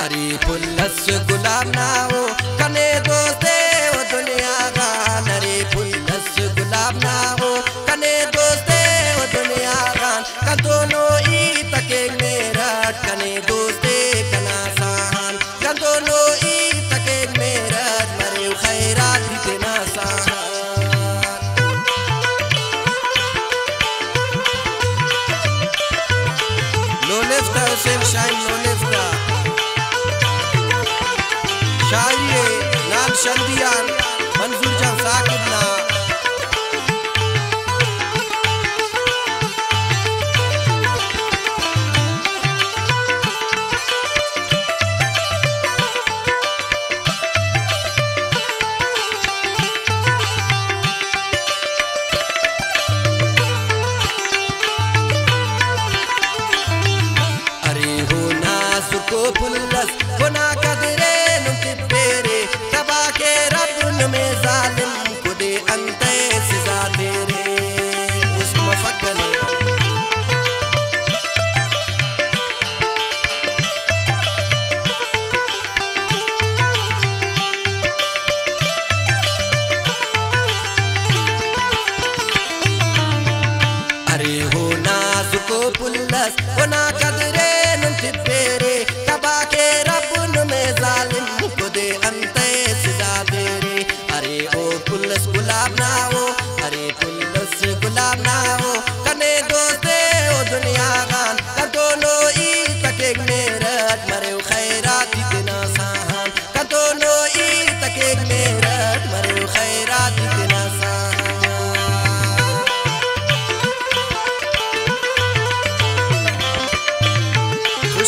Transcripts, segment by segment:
हरी फुलस गुलाम ना हो कने दोस्ते हो दुनिया का। दुनियादान हरी गुलाम ना हो शायरी नाल शंदियान मंजूर जान साकिब ना। pulas Ona kadre nanti pere Kaba ke rabun me zalim Kude ante sida bere Are o pulas gulab na ho Are pulas gulab na o.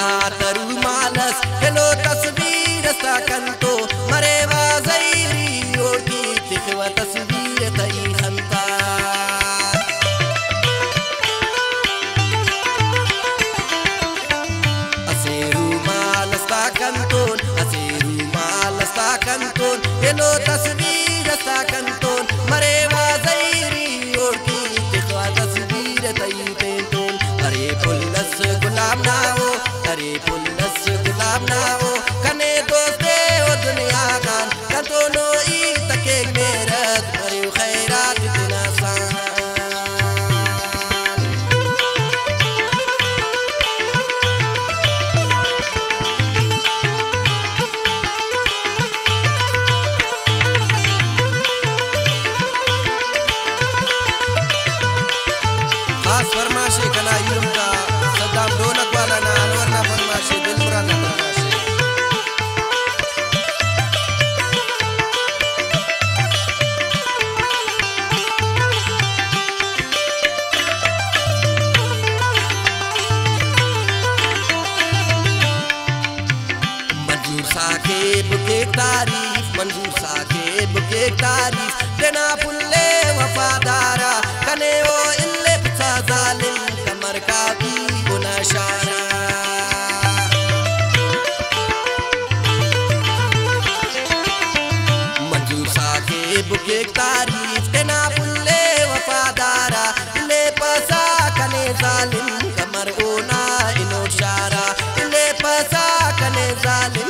ta ta अरे पुल्लस गुलाम ना हो कने दोस्ते ओ दुनिया गान का दोनों ई तके मेरत मरे खैरात इतना सान खास फरमाशे कना इल्म साहेब के तारीफ़ मंजूर साहेब के तारीफ़। देना पुल्ले वफादारा, कने वो इल्ले पिछा जालिम, कमर का भी गुनाशारा। मंजूर साहेब के तारीफ़, देना पुल्ले वफादारा। ले पसा, कने जालिम, कमर ओना इनो शारा ले पसा, कने जालिम